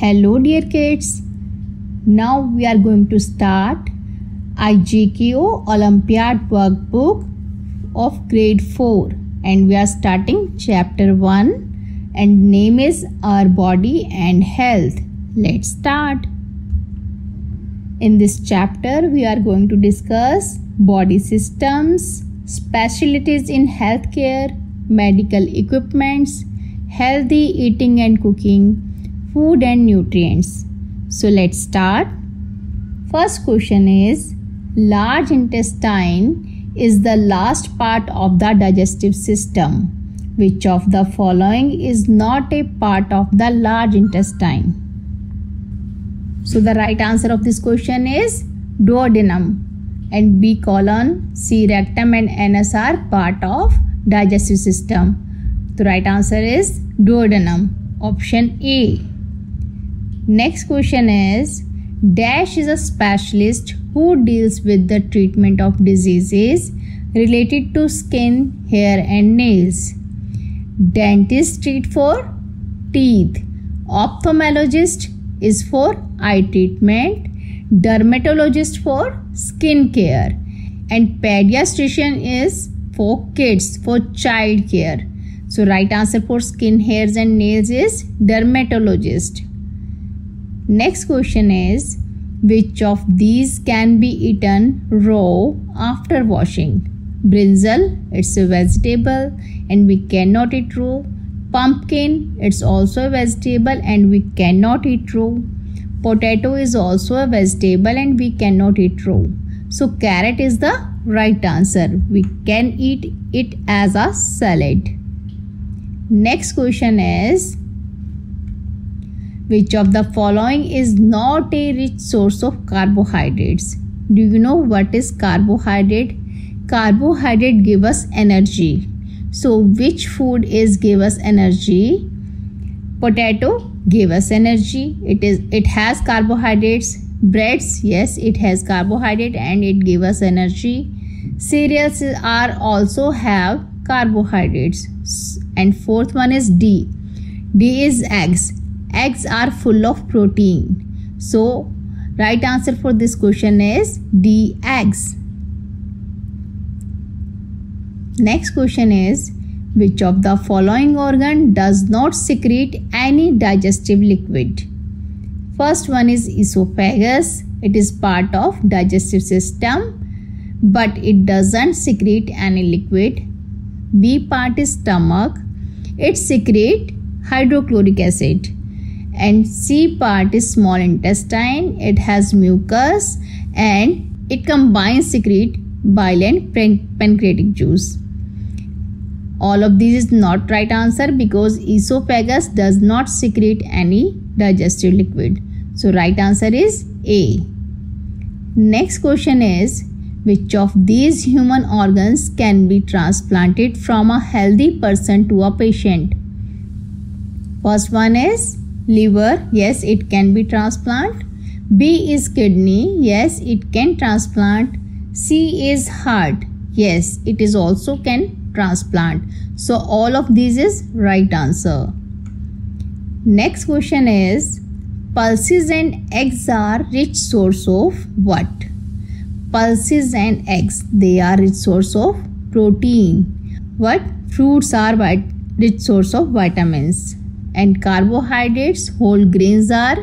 Hello dear kids. Now we are going to start IGKO Olympiad workbook of grade 4 and we are starting chapter 1 and name is our body and health. Let's start. In this chapter we are going to discuss body systems, specialties in healthcare, medical equipments, healthy eating and cooking, food and nutrients. So let's start. First question is large intestine is the last part of the digestive system. Which of the following is not a part of the large intestine? So the right answer of this question is duodenum and B colon, C rectum and anus are part of digestive system. The right answer is duodenum. Option A. Next question is Dash is a specialist who deals with the treatment of diseases related to skin, hair and nails. Dentist treat for teeth. Ophthalmologist is for eye treatment. Dermatologist for skin care. And pediatrician is for kids, for child care. So right answer for skin, hairs and nails is dermatologist. Next question is which of these can be eaten raw after washing? Brinjal, it's a vegetable and we cannot eat raw. Pumpkin, it's also a vegetable and we cannot eat raw. Potato is also a vegetable and we cannot eat raw. So carrot is the right answer. We can eat it as a salad. Next question is which of the following is not a rich source of carbohydrates? Do you know what is carbohydrate? Carbohydrate give us energy. So which food is give us energy? Potato give us energy. It is it has carbohydrates. Breads, yes, it has carbohydrate and it give us energy. Cereals are also have carbohydrates. And fourth one is D. D is eggs eggs are full of protein. So, right answer for this question is D eggs. Next question is which of the following organ does not secrete any digestive liquid? First one is esophagus. It is part of digestive system but it doesn't secrete any liquid. B part is stomach. It secrete hydrochloric acid and C part is small intestine. It has mucus and it combines secrete bile and pancreatic juice. All of these is not right answer because esophagus does not secrete any digestive liquid. So right answer is A. Next question is which of these human organs can be transplanted from a healthy person to a patient? First one is liver yes it can be transplant. B is kidney yes it can transplant. C is heart yes it is also can transplant. So all of these is right answer. Next question is pulses and eggs are rich source of what? Pulses and eggs they are rich source of protein. What? Fruits are rich source of vitamins and carbohydrates whole grains are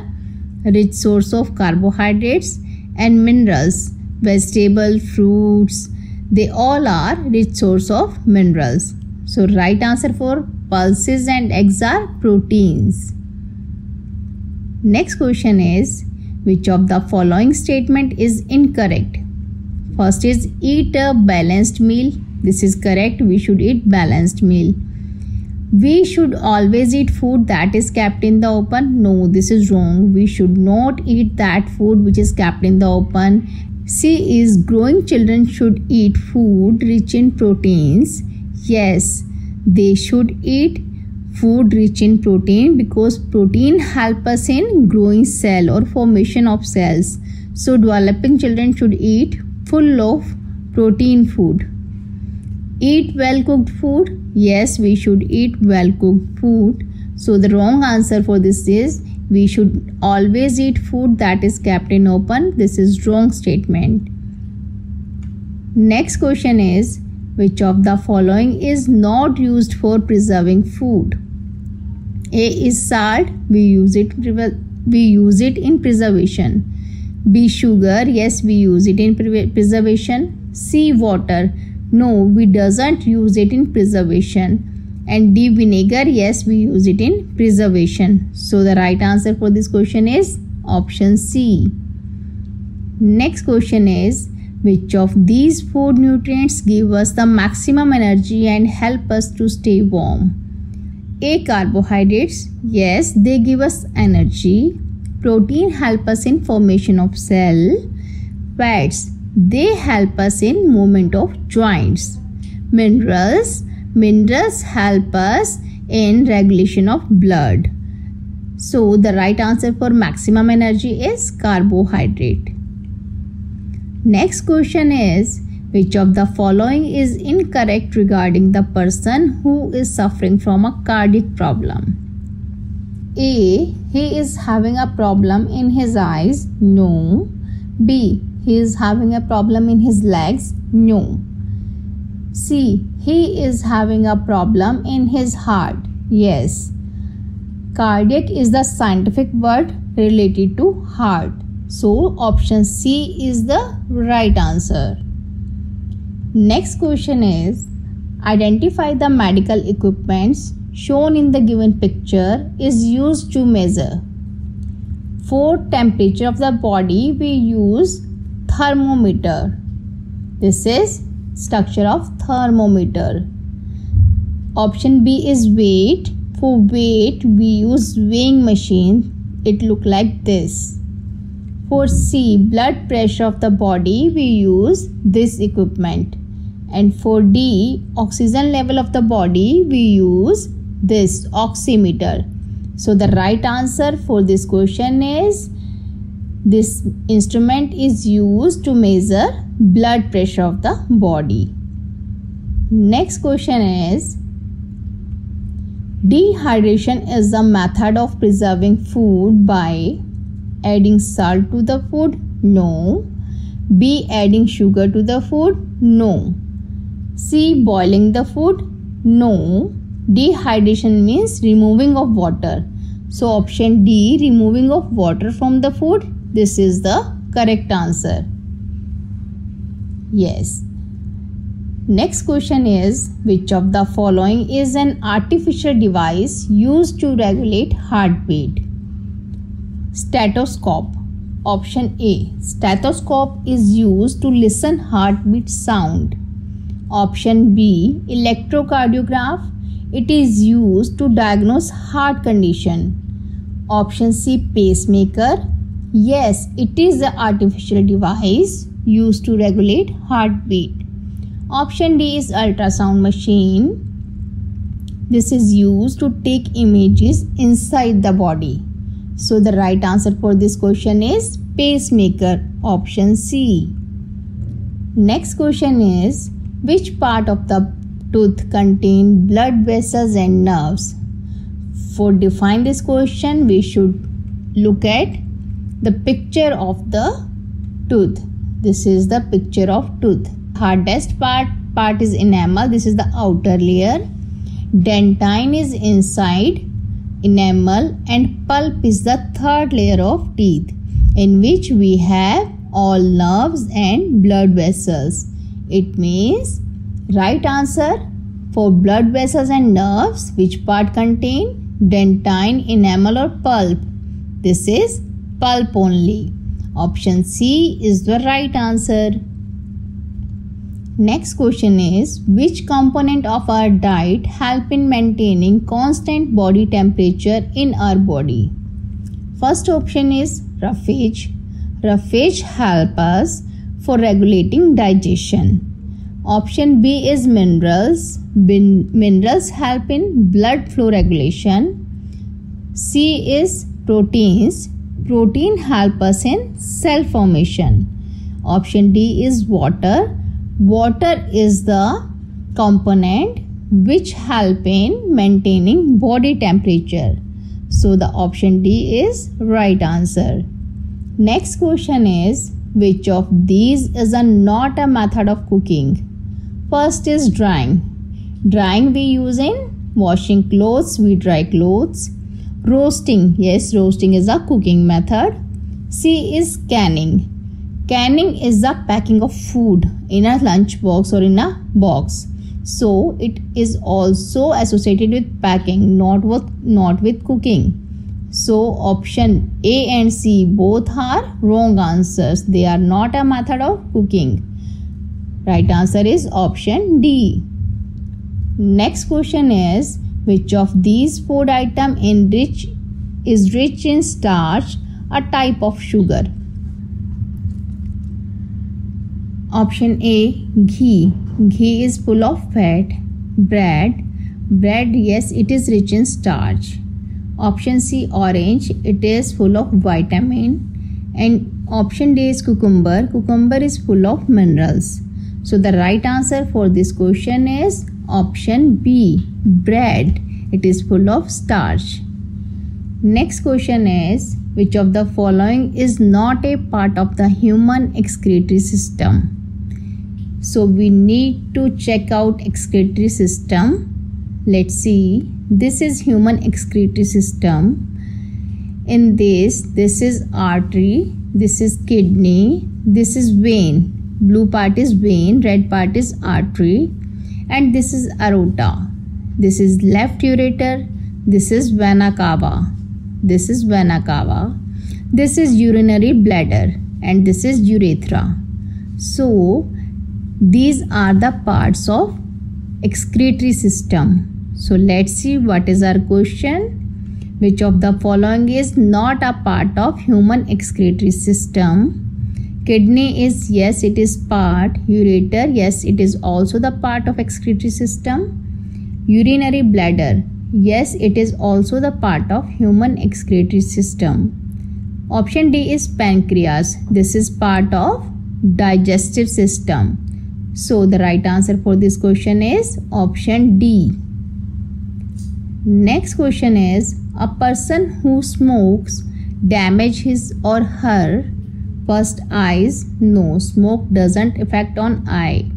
rich source of carbohydrates and minerals. Vegetable fruits they all are rich source of minerals. So right answer for pulses and eggs are proteins. Next question is which of the following statement is incorrect? First is eat a balanced meal. This is correct. We should eat balanced meal we should always eat food that is kept in the open. No this is wrong. We should not eat that food which is kept in the open. C is growing children should eat food rich in proteins? Yes they should eat food rich in protein because protein help us in growing cell or formation of cells. So developing children should eat full of protein food eat well cooked food Yes, we should eat well cooked food. So the wrong answer for this is we should always eat food that is kept in open. This is wrong statement. Next question is which of the following is not used for preserving food? A is salt. We use it we use it in preservation. B sugar. Yes, we use it in preservation. C water. No, we doesn't use it in preservation. And D vinegar. Yes, we use it in preservation. So the right answer for this question is option C. Next question is which of these four nutrients give us the maximum energy and help us to stay warm? A. Carbohydrates. Yes, they give us energy. Protein help us in formation of cell. Fats. They help us in movement of joints. Minerals. Minerals help us in regulation of blood. So the right answer for maximum energy is carbohydrate. Next question is which of the following is incorrect regarding the person who is suffering from a cardiac problem? A. He is having a problem in his eyes. No. B. He is having a problem in his legs. No. C. He is having a problem in his heart. Yes. Cardiac is the scientific word related to heart. So option C is the right answer. Next question is identify the medical equipments shown in the given picture is used to measure. For temperature of the body we use thermometer. This is structure of thermometer. Option B is weight. For weight we use weighing machine. It look like this. For C, blood pressure of the body, we use this equipment. And for D, oxygen level of the body, we use this oximeter. So the right answer for this question is this instrument is used to measure blood pressure of the body. Next question is Dehydration is a method of preserving food by adding salt to the food? No. B. Adding sugar to the food? No. C. Boiling the food? No. Dehydration means removing of water. So option D. Removing of water from the food. This is the correct answer. Yes. Next question is which of the following is an artificial device used to regulate heartbeat? Stethoscope. Option A. Stethoscope is used to listen heartbeat sound. Option B. Electrocardiograph. It is used to diagnose heart condition. Option C. Pacemaker. Yes, it is the artificial device used to regulate heartbeat. Option D is ultrasound machine. This is used to take images inside the body. So the right answer for this question is pacemaker option C. Next question is which part of the tooth contain blood vessels and nerves? For define this question we should look at the picture of the tooth. This is the picture of tooth. Hardest part part is enamel. This is the outer layer. Dentine is inside enamel and pulp is the third layer of teeth in which we have all nerves and blood vessels. It means right answer for blood vessels and nerves which part contain dentine, enamel or pulp. This is pulp only. Option C is the right answer. Next question is which component of our diet help in maintaining constant body temperature in our body? First option is roughage. Roughage help us for regulating digestion. Option B is minerals. Bin minerals help in blood flow regulation. C is proteins. Protein help us in cell formation. Option D is water Water is the component which help in maintaining body temperature. So the option D is right answer. Next question is which of these is a not a method of cooking? First is drying. Drying we use in washing clothes, we dry clothes. Roasting, yes, roasting is a cooking method. C is canning. Canning is the packing of food in a lunch box or in a box. So it is also associated with packing, not with not with cooking. So option A and C both are wrong answers. They are not a method of cooking. Right answer is option D. Next question is which of these food item in rich is rich in starch, a type of sugar? Option A ghee. Ghee is full of fat. Bread. Bread, yes, it is rich in starch. Option C orange. It is full of vitamin. And option D is cucumber. Cucumber is full of minerals. So the right answer for this question is Option B bread. It is full of starch. Next question is which of the following is not a part of the human excretory system? So we need to check out excretory system. Let's see. This is human excretory system. In this, this is artery, this is kidney, this is vein. Blue part is vein, red part is artery and this is aorta. This is left ureter. This is vena cava. This is vena cava. This is urinary bladder and this is urethra. So these are the parts of excretory system. So let's see what is our question. Which of the following is not a part of human excretory system? Kidney is yes, it is part. Ureter, yes, it is also the part of excretory system. Urinary bladder, yes, it is also the part of human excretory system. Option D is pancreas. This is part of digestive system. So the right answer for this question is option D. Next question is a person who smokes damage his or her First eyes, no, smoke doesn't affect on eye.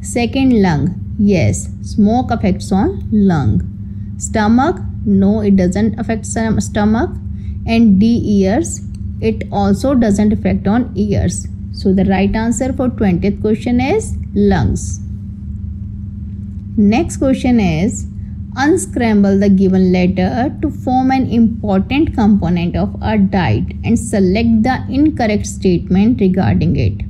Second lung, yes, smoke affects on lung. Stomach, no, it doesn't affect stomach. And D ears, it also doesn't affect on ears. So the right answer for 20th question is lungs. Next question is unscramble the given letter to form an important component of a diet and select the incorrect statement regarding it.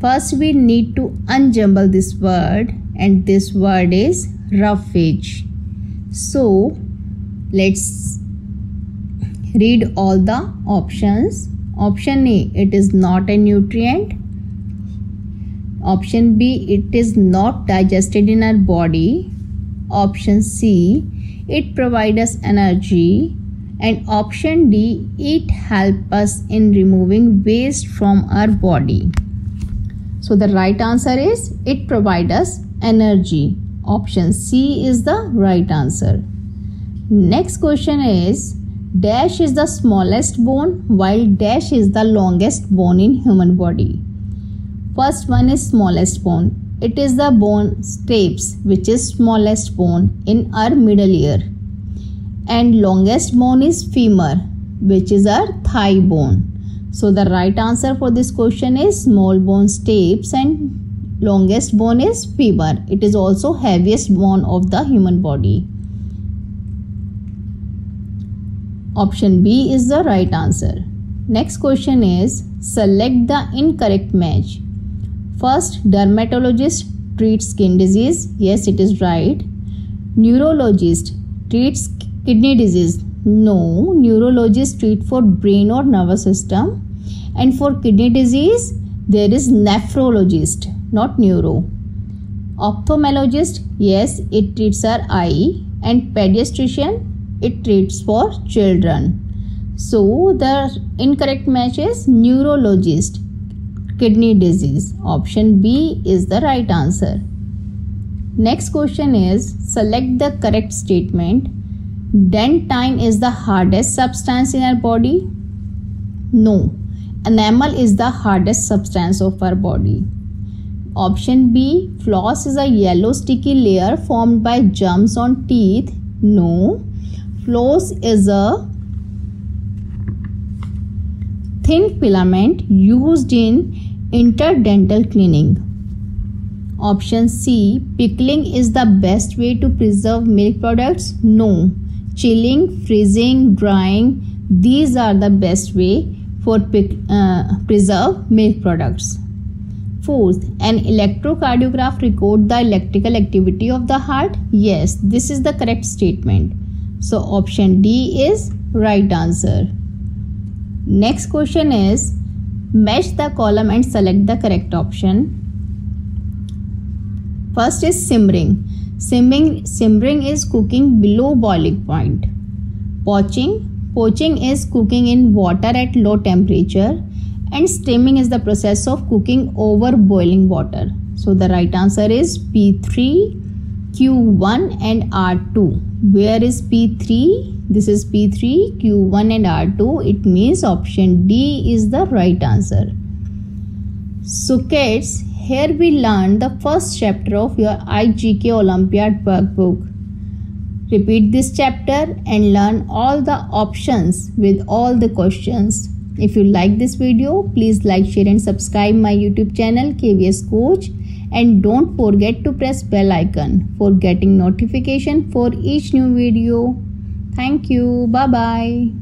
First, we need to unjumble this word, and this word is roughage. So, let's read all the options. Option A it is not a nutrient. Option B it is not digested in our body. Option C, it provides us energy. And option D, it helps us in removing waste from our body. So the right answer is it provides us energy. Option C is the right answer. Next question is dash is the smallest bone while dash is the longest bone in human body. First one is smallest bone. It is the bone stapes which is smallest bone in our middle ear and longest bone is femur which is our thigh bone. So the right answer for this question is small bone stapes and longest bone is femur. It is also heaviest bone of the human body. Option B is the right answer. Next question is select the incorrect match. First, dermatologist treats skin disease. Yes, it is right. Neurologist treats kidney disease. No, neurologist treat for brain or nervous system. And for kidney disease, there is nephrologist, not neuro. Ophthalmologist, yes, it treats our eye. And pediatrician, it treats for children. So the incorrect match is neurologist kidney disease. Option B is the right answer. Next question is select the correct statement. Dentine is the hardest substance in our body? No. Enamel is the hardest substance of our body. Option B. Floss is a yellow sticky layer formed by germs on teeth. No. Floss is a thin filament used in interdental cleaning. Option C. Pickling is the best way to preserve milk products? No. Chilling, freezing, drying, these are the best way for uh, preserve milk products. Fourth, an electrocardiograph record the electrical activity of the heart? Yes, this is the correct statement. So option D is right answer. Next question is match the column and select the correct option. First is simmering. Simmering, simmering is cooking below boiling point. Poaching. Poaching is cooking in water at low temperature. And steaming is the process of cooking over boiling water. So the right answer is P3, Q1 and R2. Where is P3? This is P3, Q1 and R2. It means option D is the right answer. So kids, here we learned the first chapter of your IGK Olympiad workbook. Repeat this chapter and learn all the options with all the questions. If you like this video, please like, share and subscribe my YouTube channel KVS Coach and don't forget to press bell icon for getting notification for each new video. Thank you. Bye bye.